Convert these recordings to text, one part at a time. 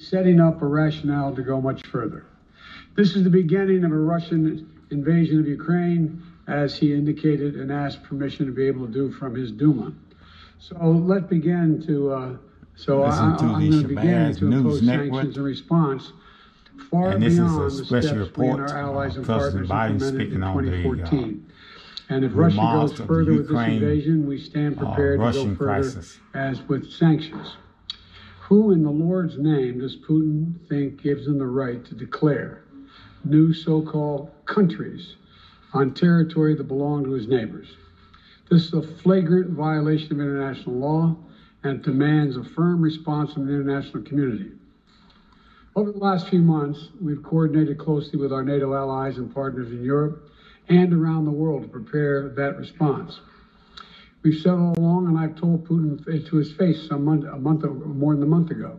setting up a rationale to go much further. This is the beginning of a Russian invasion of Ukraine, as he indicated and asked permission to be able to do from his Duma. So let's begin to. Uh, so I, to I'm going to begin to impose Network. sanctions in response far And this is a beyond the special steps we and report, our allies uh, and partners Biden implemented in on the, uh, 2014. and if Russia goes further with this invasion, we stand uh, prepared to go further crisis. as with sanctions. Who in the Lord's name does Putin think gives him the right to declare new so called countries on territory that belong to his neighbors? This is a flagrant violation of international law and demands a firm response from the international community. Over the last few months, we've coordinated closely with our NATO allies and partners in Europe and around the world to prepare that response. We've said all along, and I've told Putin to his face some month, a month, or more than a month ago,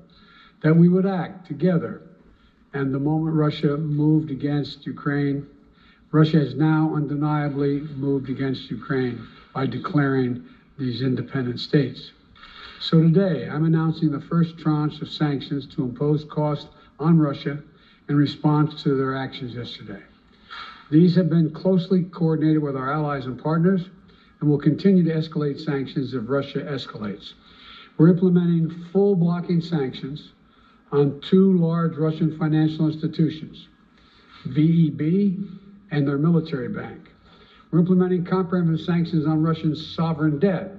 that we would act together. And the moment Russia moved against Ukraine, Russia has now undeniably moved against Ukraine by declaring these independent states. So today, I'm announcing the first tranche of sanctions to impose costs on Russia in response to their actions yesterday. These have been closely coordinated with our allies and partners and will continue to escalate sanctions if Russia escalates. We're implementing full blocking sanctions on two large Russian financial institutions, VEB and their military bank. We're implementing comprehensive sanctions on Russian sovereign debt.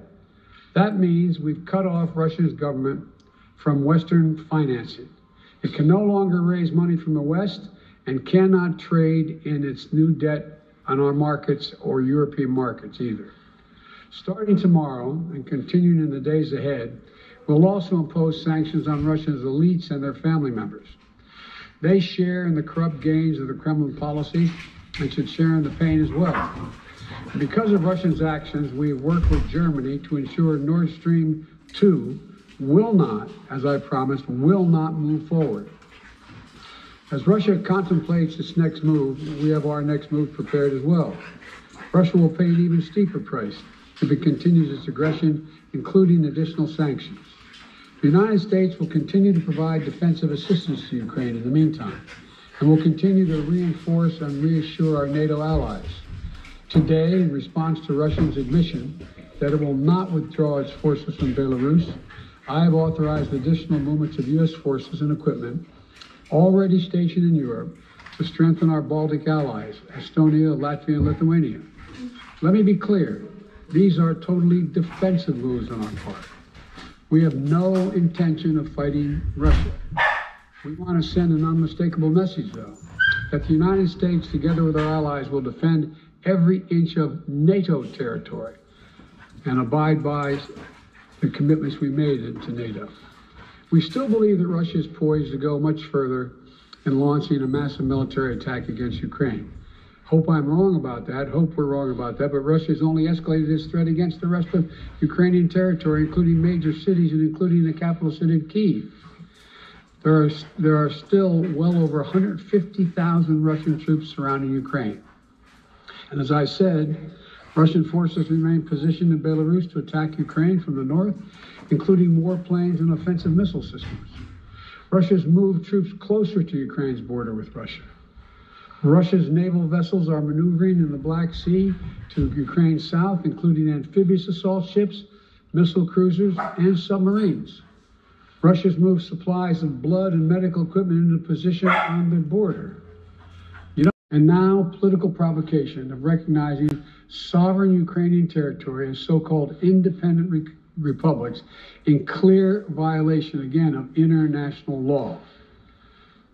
That means we've cut off Russia's government from Western financing. It can no longer raise money from the West and cannot trade in its new debt on our markets or European markets either. Starting tomorrow and continuing in the days ahead, we'll also impose sanctions on Russia's elites and their family members. They share in the corrupt gains of the Kremlin policy and should share in the pain as well. Because of Russia's actions, we have worked with Germany to ensure Nord Stream 2 will not, as I promised, will not move forward. As Russia contemplates its next move, we have our next move prepared as well. Russia will pay an even steeper price if it continues its aggression, including additional sanctions. The United States will continue to provide defensive assistance to Ukraine in the meantime, and will continue to reinforce and reassure our NATO allies. Today, in response to Russia's admission that it will not withdraw its forces from Belarus, I have authorized additional movements of U.S. forces and equipment already stationed in Europe to strengthen our Baltic allies, Estonia, Latvia, and Lithuania. Let me be clear these are totally defensive moves on our part. We have no intention of fighting Russia. We want to send an unmistakable message, though, that the United States, together with our allies, will defend every inch of NATO territory and abide by the commitments we made into NATO. We still believe that Russia is poised to go much further in launching a massive military attack against Ukraine. Hope I'm wrong about that. Hope we're wrong about that. But Russia has only escalated its threat against the rest of Ukrainian territory, including major cities and including the capital city of Kiev. There are, there are still well over 150,000 Russian troops surrounding Ukraine. And as I said, Russian forces remain positioned in Belarus to attack Ukraine from the north, including warplanes and offensive missile systems. Russia's moved troops closer to Ukraine's border with Russia. Russia's naval vessels are maneuvering in the Black Sea to Ukraine's south, including amphibious assault ships, missile cruisers, and submarines. Russia's moved supplies of blood and medical equipment into position on the border. You know, and now political provocation of recognizing sovereign Ukrainian territory as so-called independent re- republics in clear violation again of international law.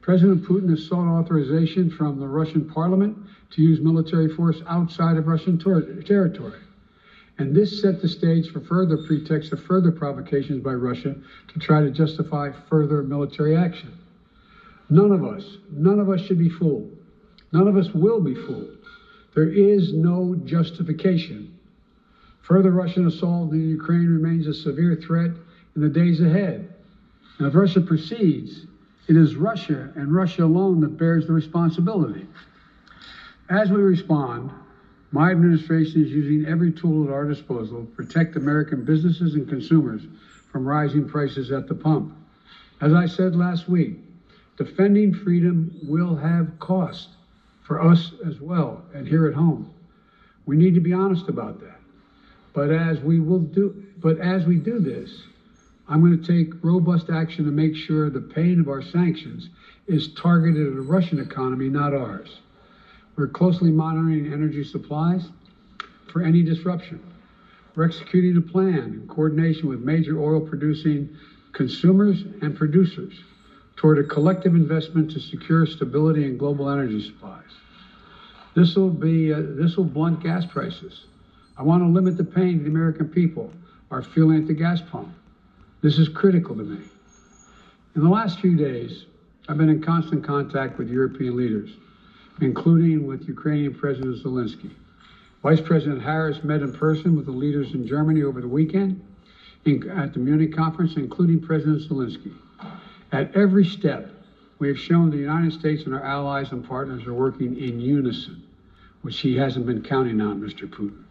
President Putin has sought authorization from the Russian parliament to use military force outside of Russian ter- territory. And this set the stage for further pretext of further provocations by Russia to try to justify further military action. None of us, none of us should be fooled. None of us will be fooled. There is no justification. Further Russian assault in Ukraine remains a severe threat in the days ahead. Now, if Russia proceeds, it is Russia and Russia alone that bears the responsibility. As we respond, my administration is using every tool at our disposal to protect American businesses and consumers from rising prices at the pump. As I said last week, defending freedom will have cost for us as well and here at home. We need to be honest about that. But as we will do, but as we do this, I'm going to take robust action to make sure the pain of our sanctions is targeted at the Russian economy, not ours. We're closely monitoring energy supplies for any disruption. We're executing a plan in coordination with major oil producing consumers and producers toward a collective investment to secure stability in global energy supplies. This will be uh, this will blunt gas prices. I want to limit the pain the American people are feeling at the gas pump. This is critical to me. In the last few days, I've been in constant contact with European leaders, including with Ukrainian President Zelensky. Vice President Harris met in person with the leaders in Germany over the weekend in, at the Munich conference, including President Zelensky. At every step, we have shown the United States and our allies and partners are working in unison, which he hasn't been counting on, Mr. Putin.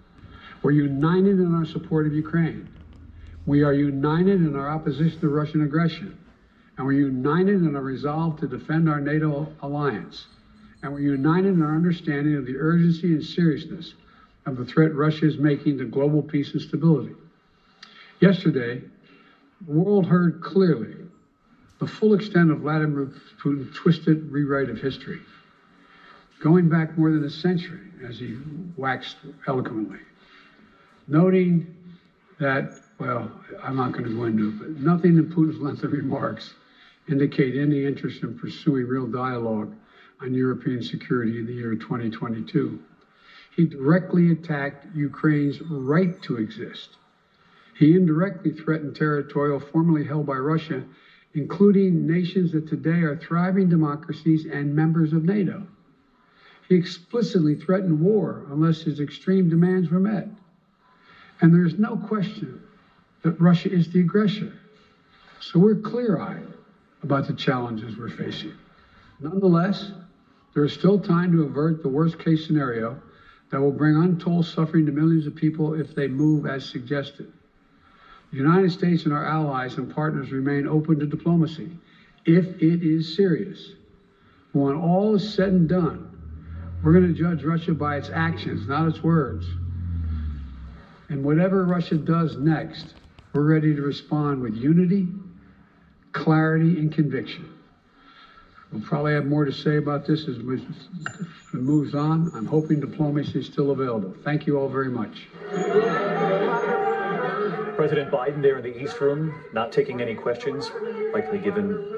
We're united in our support of Ukraine. We are united in our opposition to Russian aggression. And we're united in our resolve to defend our NATO alliance. And we're united in our understanding of the urgency and seriousness of the threat Russia is making to global peace and stability. Yesterday, the world heard clearly the full extent of Vladimir Putin's twisted rewrite of history, going back more than a century, as he waxed eloquently, noting that, well, I'm not going to go into it, but nothing in Putin's lengthy remarks indicate any interest in pursuing real dialogue on European security in the year 2022. He directly attacked Ukraine's right to exist. He indirectly threatened territorial formerly held by Russia including nations that today are thriving democracies and members of NATO. He explicitly threatened war unless his extreme demands were met. And there's no question that Russia is the aggressor. So we're clear eyed about the challenges we're facing. Nonetheless, there is still time to avert the worst case scenario that will bring untold suffering to millions of people if they move as suggested. The United States and our allies and partners remain open to diplomacy if it is serious. When all is said and done, we're going to judge Russia by its actions, not its words. And whatever Russia does next, we're ready to respond with unity, clarity, and conviction. We'll probably have more to say about this as it moves on. I'm hoping diplomacy is still available. Thank you all very much. President Biden there in the East Room, not taking any questions, likely given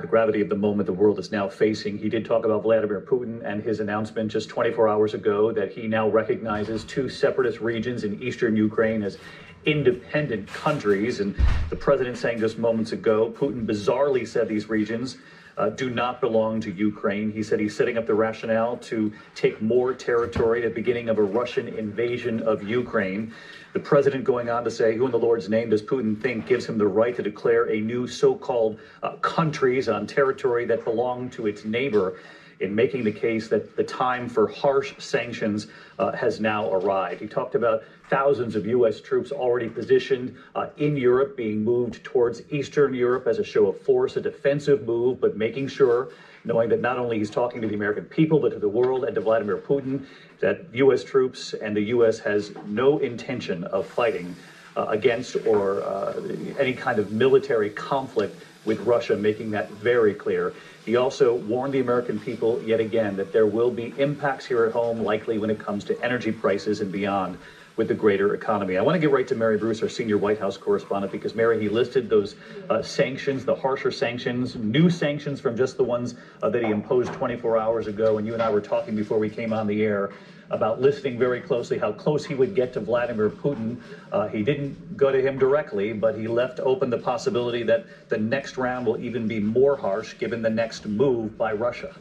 the gravity of the moment the world is now facing. He did talk about Vladimir Putin and his announcement just 24 hours ago that he now recognizes two separatist regions in eastern Ukraine as independent countries. And the president saying just moments ago, Putin bizarrely said these regions uh, do not belong to Ukraine. He said he's setting up the rationale to take more territory at the beginning of a Russian invasion of Ukraine. The president going on to say, who in the Lord's name does Putin think gives him the right to declare a new so called uh, countries on territory that belong to its neighbor? In making the case that the time for harsh sanctions uh, has now arrived. He talked about thousands of U.S. troops already positioned uh, in Europe, being moved towards Eastern Europe as a show of force, a defensive move, but making sure knowing that not only he's talking to the American people, but to the world and to Vladimir Putin, that U.S. troops and the U.S. has no intention of fighting uh, against or uh, any kind of military conflict with Russia, making that very clear. He also warned the American people yet again that there will be impacts here at home, likely when it comes to energy prices and beyond with the greater economy. I want to get right to Mary Bruce, our senior White House correspondent, because Mary, he listed those uh, sanctions, the harsher sanctions, new sanctions from just the ones uh, that he imposed 24 hours ago. And you and I were talking before we came on the air about listening very closely how close he would get to Vladimir Putin. Uh, he didn't go to him directly, but he left open the possibility that the next round will even be more harsh given the next move by Russia.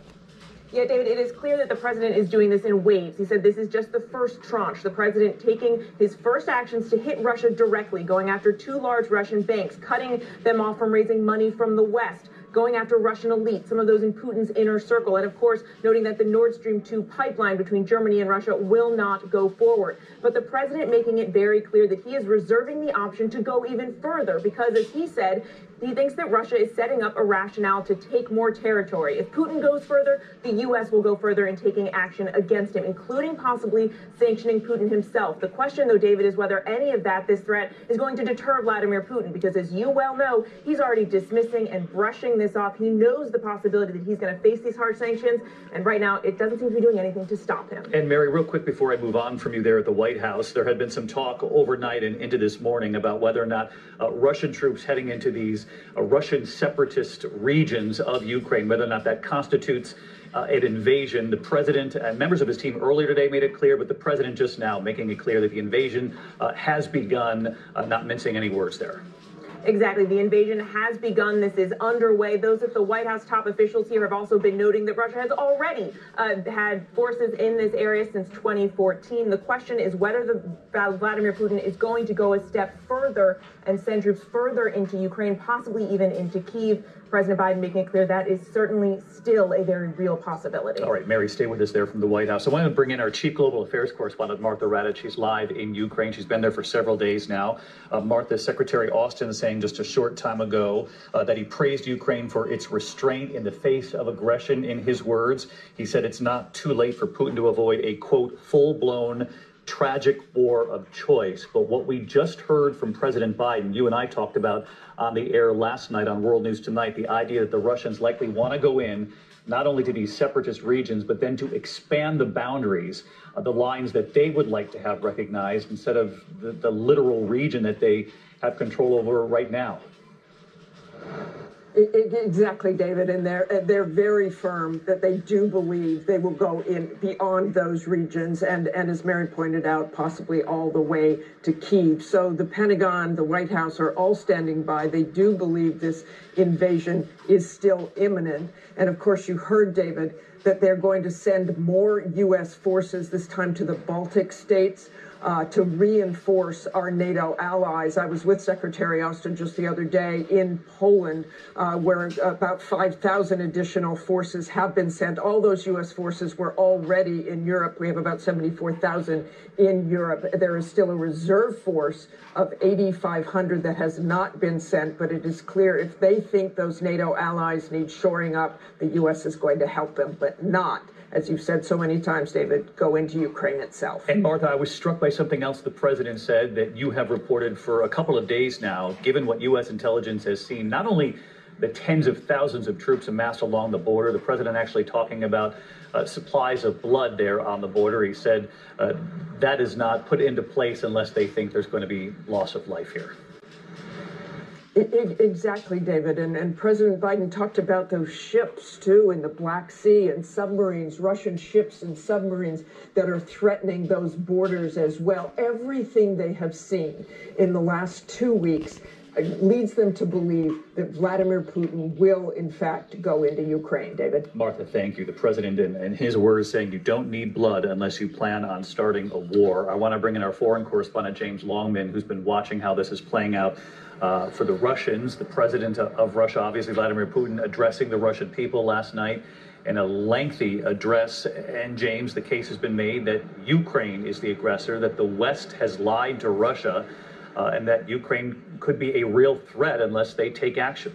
Yeah, David, it is clear that the president is doing this in waves. He said this is just the first tranche. The president taking his first actions to hit Russia directly, going after two large Russian banks, cutting them off from raising money from the West going after Russian elites, some of those in Putin's inner circle, and of course, noting that the Nord Stream 2 pipeline between Germany and Russia will not go forward. But the president making it very clear that he is reserving the option to go even further because, as he said, He thinks that Russia is setting up a rationale to take more territory. If Putin goes further, the U.S. will go further in taking action against him, including possibly sanctioning Putin himself. The question, though, David, is whether any of that, this threat, is going to deter Vladimir Putin, because as you well know, he's already dismissing and brushing this off. He knows the possibility that he's going to face these hard sanctions, and right now it doesn't seem to be doing anything to stop him. And Mary, real quick before I move on from you there at the White House, there had been some talk overnight and into this morning about whether or not uh, Russian troops heading into these Russian separatist regions of Ukraine, whether or not that constitutes uh, an invasion. The president and members of his team earlier today made it clear, but the president just now making it clear that the invasion uh, has begun, uh, not mincing any words there. Exactly. The invasion has begun. This is underway. Those at the White House top officials here have also been noting that Russia has already uh, had forces in this area since 2014. The question is whether the Vladimir Putin is going to go a step further and send troops further into Ukraine, possibly even into Kiev. President Biden making it clear that is certainly still a very real possibility. All right, Mary, stay with us there from the White House. I want to bring in our chief global affairs correspondent, Martha Raddatz. She's live in Ukraine. She's been there for several days now. Uh, Martha, Secretary Austin saying just a short time ago uh, that he praised Ukraine for its restraint in the face of aggression. In his words, he said it's not too late for Putin to avoid a quote full blown tragic war of choice. But what we just heard from President Biden, you and I talked about on the air last night on World News Tonight, the idea that the Russians likely want to go in not only to these separatist regions, but then to expand the boundaries, uh, the lines that they would like to have recognized instead of the, the literal region that they have control over right now. Exactly, David, and they're they're very firm that they do believe they will go in beyond those regions, and and as Mary pointed out, possibly all the way to Kiev. So the Pentagon, the White House are all standing by. They do believe this invasion is still imminent, and of course, you heard David that they're going to send more U.S. forces this time to the Baltic states uh, to reinforce our NATO allies. I was with Secretary Austin just the other day in Poland, uh, where about 5,000 additional forces have been sent. All those U.S. forces were already in Europe. We have about 74,000 in Europe. There is still a reserve force of 8,500 that has not been sent, but it is clear if they think those NATO allies need shoring up, the U.S. is going to help them, but not as you've said so many times, David, go into Ukraine itself. And Martha, I was struck by something else the president said that you have reported for a couple of days now, given what U.S. intelligence has seen, not only the tens of thousands of troops amassed along the border, the president actually talking about uh, supplies of blood there on the border. He said uh, that is not put into place unless they think there's going to be loss of life here. Exactly, David. And, and President Biden talked about those ships too in the Black Sea and submarines, Russian ships and submarines that are threatening those borders as well. Everything they have seen in the last two weeks leads them to believe that Vladimir Putin will, in fact, go into Ukraine. David? Martha, thank you. The president, in, in his words, saying you don't need blood unless you plan on starting a war. I want to bring in our foreign correspondent, James Longman, who's been watching how this is playing out uh, for the Russians. The president of Russia, obviously Vladimir Putin, addressing the Russian people last night in a lengthy address. And James, the case has been made that Ukraine is the aggressor, that the West has lied to Russia, uh, and that Ukraine could be a real threat unless they take action.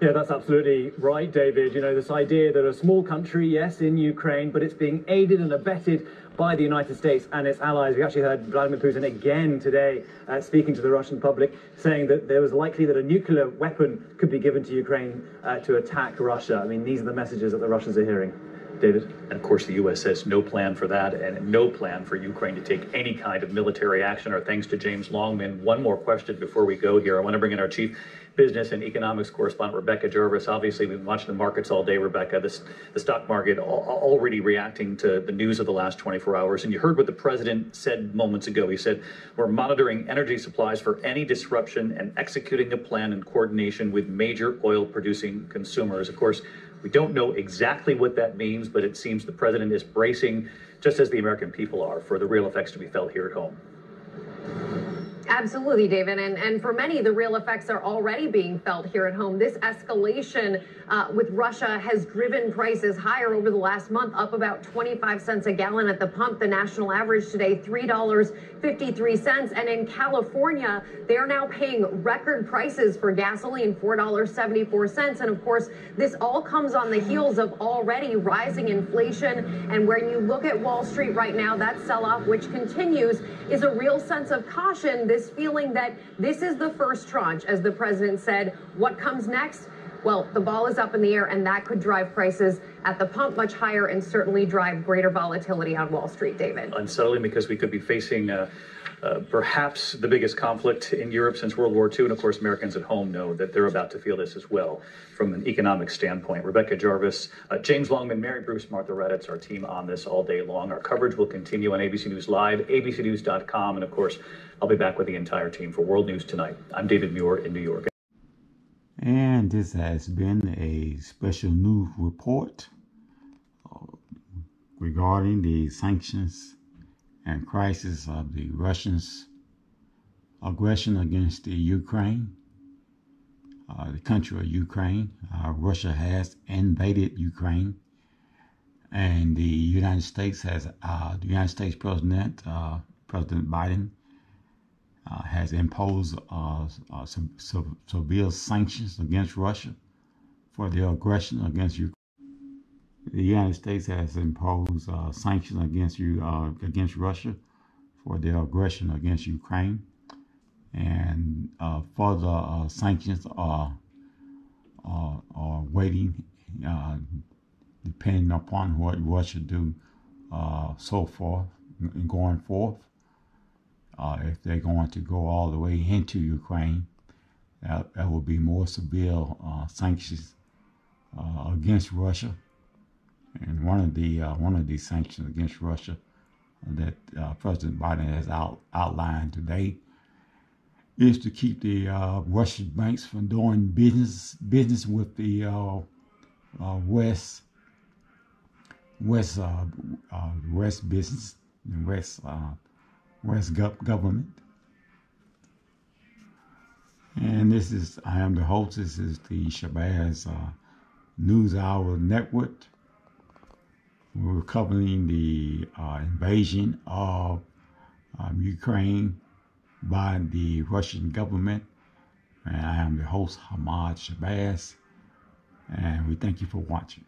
Yeah, that's absolutely right, David. You know, this idea that a small country, yes, in Ukraine, but it's being aided and abetted by the United States and its allies. We actually heard Vladimir Putin again today uh, speaking to the Russian public, saying that there was likely that a nuclear weapon could be given to Ukraine uh, to attack Russia. I mean, these are the messages that the Russians are hearing. David? And of course, the U.S. says no plan for that and no plan for Ukraine to take any kind of military action. Our thanks to James Longman. One more question before we go here. I want to bring in our chief business and economics correspondent, Rebecca Jarvis. Obviously, we've been watching the markets all day, Rebecca. This, the stock market already reacting to the news of the last 24 hours. And you heard what the president said moments ago. He said, We're monitoring energy supplies for any disruption and executing a plan in coordination with major oil producing consumers. Of course, we don't know exactly what that means, but it seems the president is bracing, just as the American people are, for the real effects to be felt here at home. Absolutely, David. And, and for many, the real effects are already being felt here at home. This escalation uh, with Russia has driven prices higher over the last month, up about 25 cents a gallon at the pump. The national average today, $3.53. And in California, they are now paying record prices for gasoline, $4.74. And of course, this all comes on the heels of already rising inflation. And when you look at Wall Street right now, that sell off, which continues, is a real sense of caution this feeling that this is the first tranche, as the president said. What comes next? Well, the ball is up in the air, and that could drive prices at the pump much higher and certainly drive greater volatility on Wall Street, David. Unsettling because we could be facing. Uh, uh, perhaps the biggest conflict in Europe since World War II. And of course, Americans at home know that they're about to feel this as well from an economic standpoint. Rebecca Jarvis, uh, James Longman, Mary Bruce, Martha Raddatz, our team on this all day long. Our coverage will continue on ABC News Live, abcnews.com, and of course, I'll be back with the entire team for World News Tonight. I'm David Muir in New York. And this has been a special news report regarding the sanctions and crisis of the Russians' aggression against the Ukraine, uh, the country of Ukraine. Uh, Russia has invaded Ukraine, and the United States has uh, the United States President uh, President Biden uh, has imposed uh, some, some severe sanctions against Russia for their aggression against Ukraine the United States has imposed uh, sanctions against you uh, against Russia for their aggression against Ukraine, and uh, further uh, sanctions are, are, are waiting, uh, depending upon what Russia do uh, so forth and going forth. if they're going to go all the way into Ukraine, that, that will be more severe sanctions against Russia and one of the uh, one of these sanctions against Russia that uh, President Biden has out, outlined today is to keep the uh, Russian banks from doing business business with the uh, uh, West West uh, West business and West West go- government. And this is I am the host. This is the Shabazz News Hour Network. We were covering the uh, invasion of um, Ukraine by the Russian government. And I am the host, Hamad Shabazz, and we thank you for watching.